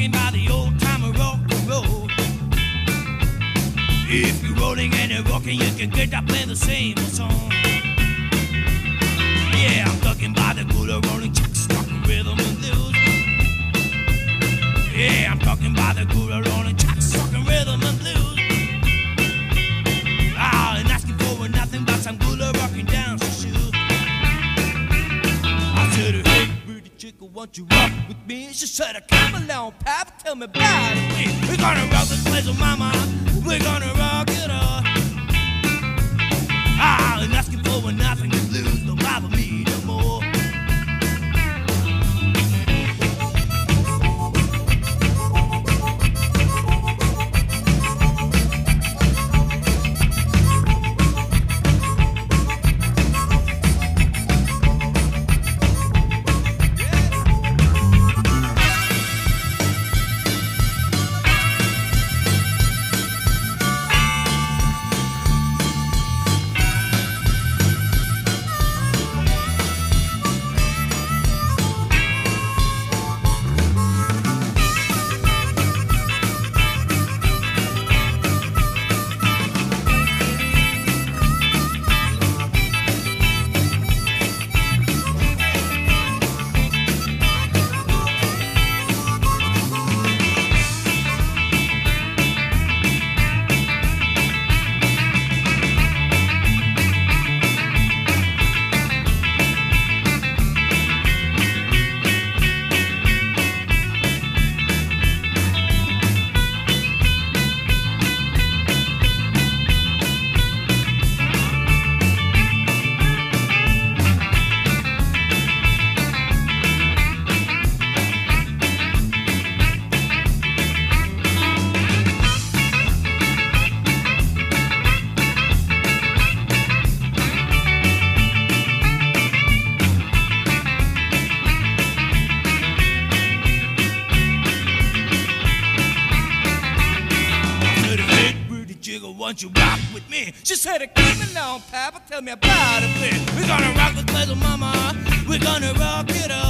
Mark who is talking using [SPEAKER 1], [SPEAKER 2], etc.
[SPEAKER 1] talking about the old time of rock and roll. If you're rolling and you're rocking, you can get up in the same old song. Yeah, I'm talking about the good old rolling chicks, talking rhythm and blues. Yeah, I'm talking about the good old won't you rock with me? She said, come along, Papa, tell me about it. We're gonna rock this place, oh mama. We're gonna rock you rock with me? She said, come along, Papa, tell me about it. We're gonna rock place, oh mama. We're gonna rock it up.